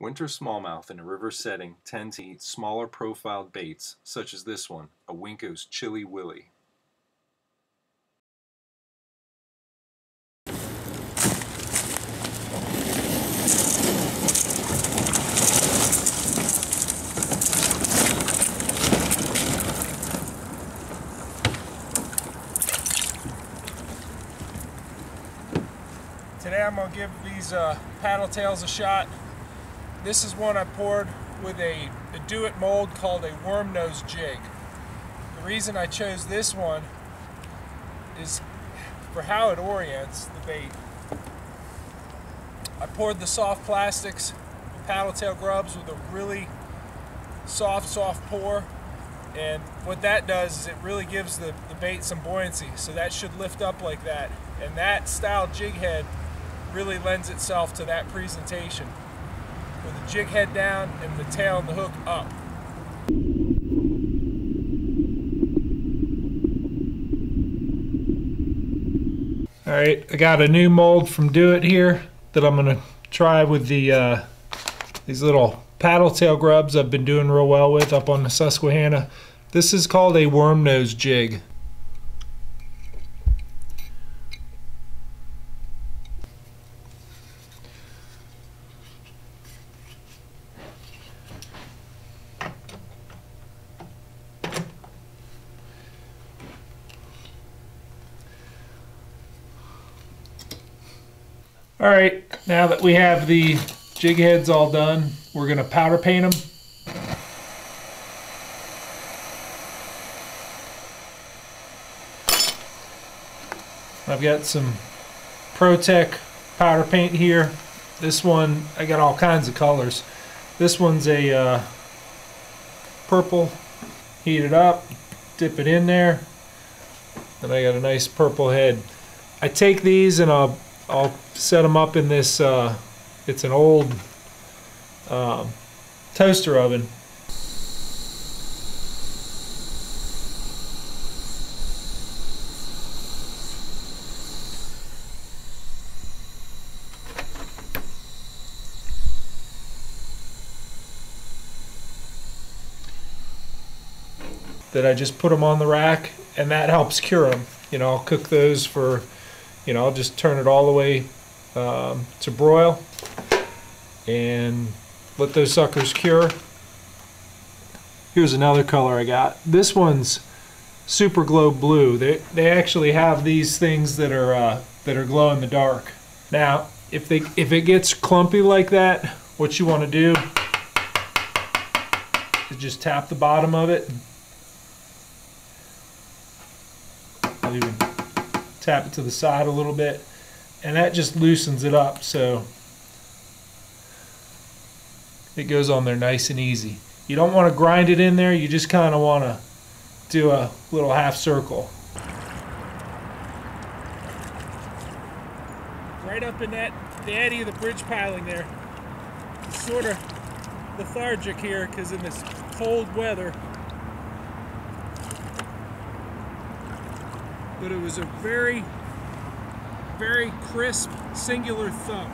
Winter smallmouth in a river setting tend to eat smaller profiled baits, such as this one, a Winco's Chili Willy. Today I'm going to give these uh, paddle tails a shot. This is one I poured with a, a Do-It mold called a worm nose jig. The reason I chose this one is for how it orients the bait. I poured the soft plastics paddle tail grubs with a really soft, soft pour. And what that does is it really gives the, the bait some buoyancy. So that should lift up like that. And that style jig head really lends itself to that presentation. With the jig head down and the tail and the hook up. All right, I got a new mold from Do It here that I'm gonna try with the uh, these little paddle tail grubs I've been doing real well with up on the Susquehanna. This is called a worm nose jig. All right, now that we have the jig heads all done, we're gonna powder paint them. I've got some Pro-Tec powder paint here. This one, I got all kinds of colors. This one's a uh, purple, heat it up, dip it in there, and I got a nice purple head. I take these and I'll I'll set them up in this, uh, it's an old um, toaster oven. That I just put them on the rack and that helps cure them. You know, I'll cook those for you know, I'll just turn it all the way um, to broil and let those suckers cure. Here's another color I got. This one's super glow blue. They, they actually have these things that are uh, that are glow in the dark. Now, if they if it gets clumpy like that, what you want to do is just tap the bottom of it. I'll even tap it to the side a little bit and that just loosens it up so it goes on there nice and easy. You don't want to grind it in there, you just kind of want to do a little half circle. Right up in that, the eddy of the bridge piling there. It's sort of lethargic here because in this cold weather but it was a very, very crisp, singular thump.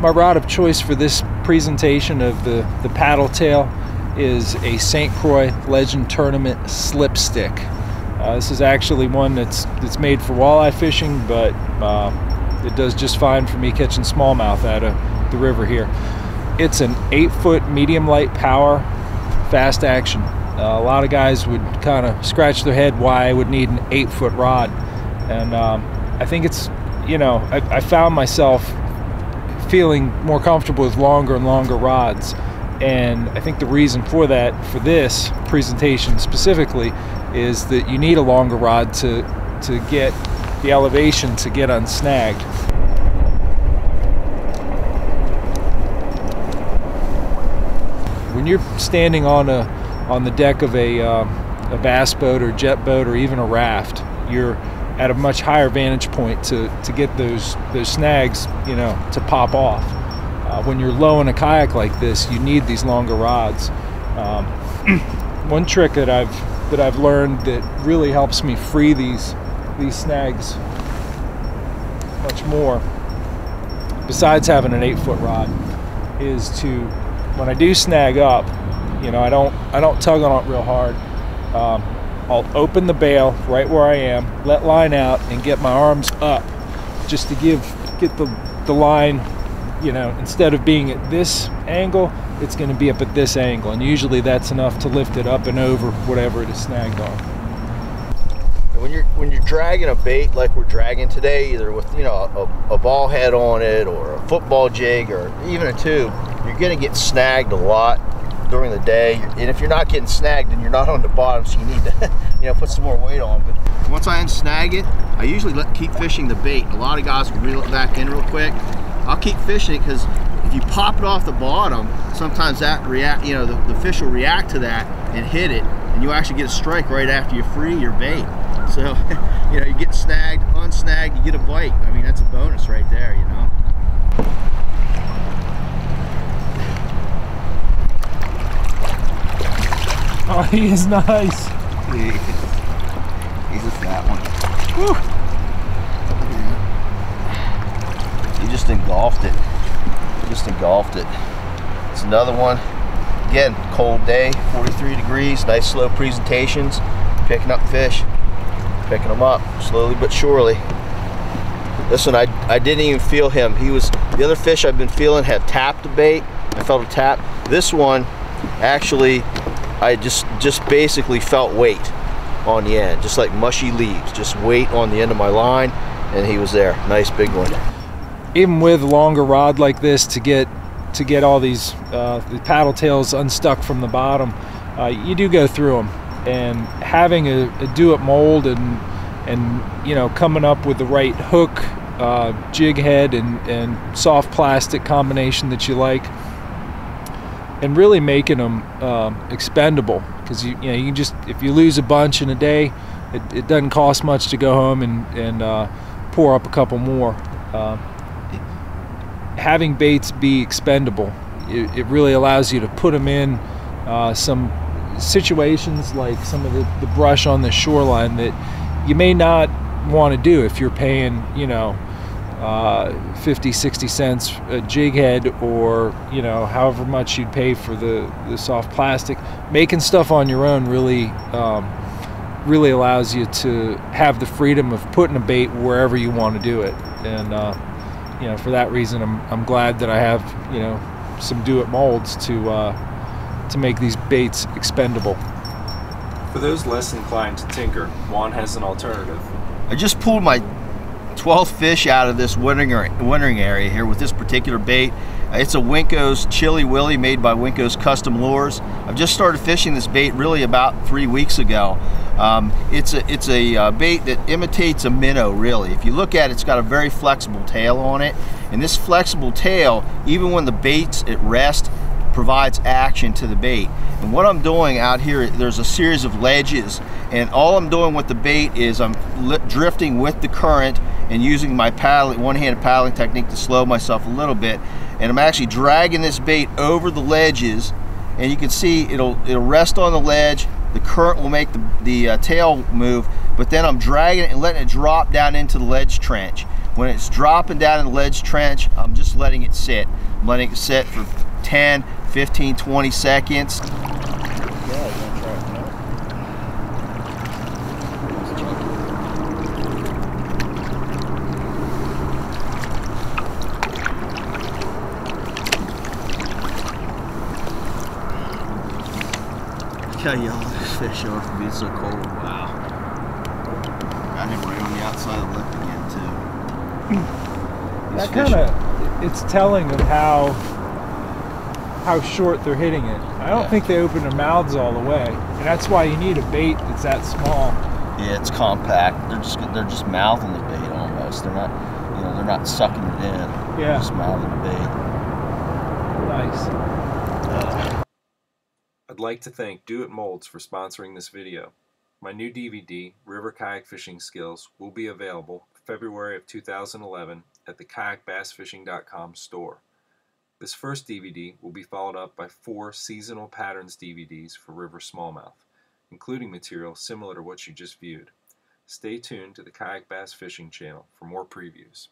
My rod of choice for this presentation of the, the paddle tail is a St. Croix Legend Tournament slip stick. Uh, this is actually one that's, that's made for walleye fishing, but uh, it does just fine for me catching smallmouth out of the river here. It's an 8 foot medium light power, fast action uh, a lot of guys would kind of scratch their head why I would need an eight foot rod. And um, I think it's, you know, I, I, found myself feeling more comfortable with longer and longer rods. And I think the reason for that, for this presentation specifically, is that you need a longer rod to, to get the elevation to get unsnagged. When you're standing on a on the deck of a, uh, a bass boat or jet boat or even a raft, you're at a much higher vantage point to, to get those those snags, you know, to pop off. Uh, when you're low in a kayak like this, you need these longer rods. Um, one trick that I've that I've learned that really helps me free these these snags much more, besides having an eight foot rod, is to when I do snag up, you know, I don't I don't tug on it real hard. Um, I'll open the bail right where I am, let line out, and get my arms up, just to give get the the line, you know, instead of being at this angle, it's going to be up at this angle, and usually that's enough to lift it up and over whatever it is snagged on. When you're when you're dragging a bait like we're dragging today, either with you know a, a ball head on it or a football jig or even a tube, you're to get snagged a lot during the day. And if you're not getting snagged, then you're not on the bottom, so you need to you know put some more weight on. But once I unsnag it, I usually let keep fishing the bait. A lot of guys will reel it back in real quick. I'll keep fishing it because if you pop it off the bottom, sometimes that react, you know, the, the fish will react to that and hit it, and you actually get a strike right after you free your bait. So, you know, you get snagged, unsnagged, you get a bite. I mean, that's a bonus right there, you know. he is nice. He is. He's a fat one. Whew. He just engulfed it. Just engulfed it. It's another one. Again, cold day, 43 degrees, nice slow presentations, picking up fish, picking them up slowly but surely. This one, I, I didn't even feel him. He was, the other fish I've been feeling had tapped the bait. I felt a tap. This one, actually, I just just basically felt weight on the end, just like mushy leaves, just weight on the end of my line, and he was there. Nice big one. Even with a longer rod like this, to get to get all these uh, the paddle tails unstuck from the bottom, uh, you do go through them. And having a, a do it mold and and you know coming up with the right hook, uh, jig head, and and soft plastic combination that you like and really making them um, expendable because you, you know you can just if you lose a bunch in a day it, it doesn't cost much to go home and, and uh, pour up a couple more. Uh, having baits be expendable it, it, really allows you to put them in uh, some situations like some of the, the brush on the shoreline that you may not want to do if you're paying you know uh, 50 60 cents a jig head or you know however much you'd pay for the, the soft plastic. Making stuff on your own really um, really allows you to have the freedom of putting a bait wherever you want to do it. And uh, you know for that reason I'm, I'm glad that I have you know some do it molds to uh, to make these baits expendable. For those less inclined to tinker Juan has an alternative. I just pulled my 12 fish out of this wintering, wintering area here with this particular bait. It's a Winco's Chili Willy made by Winco's Custom Lures. I've just started fishing this bait really about three weeks ago. Um, it's a, it's a uh, bait that imitates a minnow really. If you look at it, it's got a very flexible tail on it. And this flexible tail, even when the bait's at rest, provides action to the bait. And what I'm doing out here, there's a series of ledges and all I'm doing with the bait is I'm drifting with the current and using my paddling, one-handed paddling technique to slow myself a little bit. And I'm actually dragging this bait over the ledges and you can see it'll it'll rest on the ledge. The current will make the, the uh, tail move, but then I'm dragging it and letting it drop down into the ledge trench. When it's dropping down in the ledge trench, I'm just letting it sit. I'm letting it sit for 10, 15, 20 seconds. Look how yellow this fish are for being so cold. Wow. Got him right on the outside of the lip again too. that kind of, it's telling of how how short they're hitting it. I don't yeah. think they open their mouths all the way, and that's why you need a bait that's that small. Yeah, it's compact. They're just they're just mouthing the bait almost. They're not, you know, they're not sucking it in. Yeah, they're just mouthing the bait. Nice. Uh, I'd like to thank Do It Molds for sponsoring this video. My new DVD, River Kayak Fishing Skills, will be available February of 2011 at the kayakbassfishing.com store. This first DVD will be followed up by four seasonal patterns DVDs for river smallmouth, including material similar to what you just viewed. Stay tuned to the Kayak Bass Fishing channel for more previews.